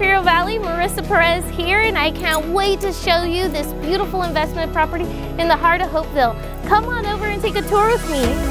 Imperial Valley, Marissa Perez here, and I can't wait to show you this beautiful investment property in the heart of Holtville. Come on over and take a tour with me.